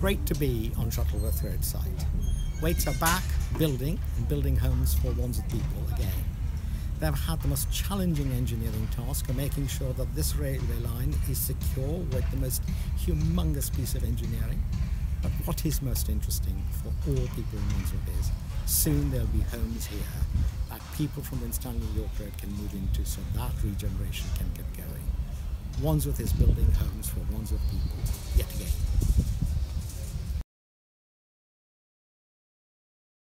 Great to be on Shuttleworth Road site. Wates are back, building, and building homes for Wandsworth people again. They've had the most challenging engineering task of making sure that this railway line is secure with the most humongous piece of engineering. But what is most interesting for all people in Wandsworth is soon there'll be homes here that people from Winstanley York Road can move into so that regeneration can get going. Wandsworth is building homes for Wandsworth.